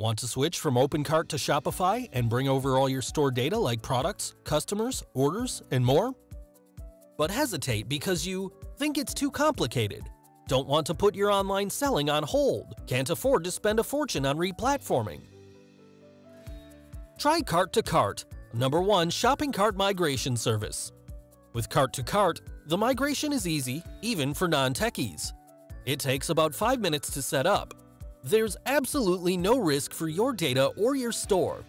Want to switch from OpenCart to Shopify and bring over all your store data like products, customers, orders, and more? But hesitate because you think it's too complicated, don't want to put your online selling on hold, can't afford to spend a fortune on replatforming. Try Cart to Cart, number one shopping cart migration service. With Cart to Cart, the migration is easy, even for non-techies. It takes about 5 minutes to set up, there's absolutely no risk for your data or your store.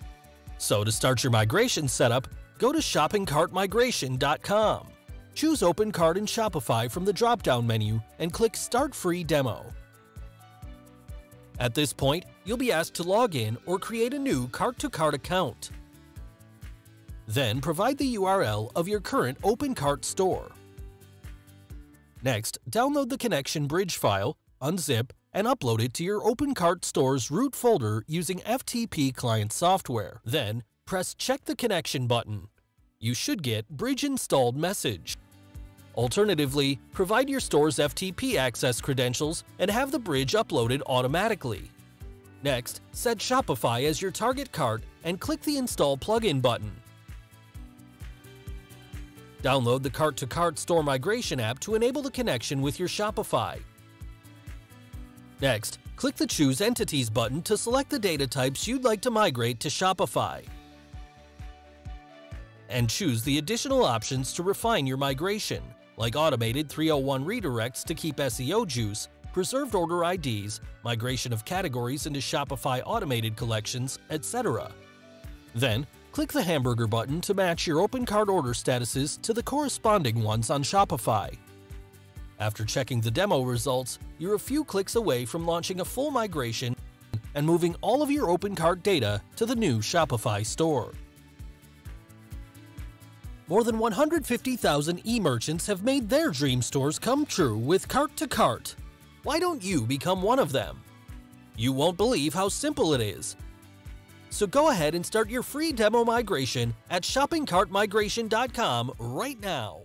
So to start your migration setup, go to shoppingcartmigration.com. Choose OpenCart and Shopify from the drop-down menu and click Start Free Demo. At this point, you'll be asked to log in or create a new Cart-to-Cart account. Then provide the URL of your current OpenCart store. Next, download the connection bridge file, unzip, and upload it to your OpenCart store's root folder using FTP client software. Then, press Check the Connection button. You should get Bridge Installed message. Alternatively, provide your store's FTP access credentials and have the bridge uploaded automatically. Next, set Shopify as your target cart and click the Install plugin button. Download the Cart-to-Cart Store Migration app to enable the connection with your Shopify. Next, click the Choose Entities button to select the data types you'd like to migrate to Shopify. And choose the additional options to refine your migration, like automated 301 redirects to keep SEO juice, preserved order IDs, migration of categories into Shopify automated collections, etc. Then, click the hamburger button to match your OpenCart order statuses to the corresponding ones on Shopify. After checking the demo results, you're a few clicks away from launching a full migration and moving all of your OpenCart data to the new Shopify store. More than 150,000 e-merchants have made their dream stores come true with Cart to Cart. Why don't you become one of them? You won't believe how simple it is. So go ahead and start your free demo migration at shoppingcartmigration.com right now.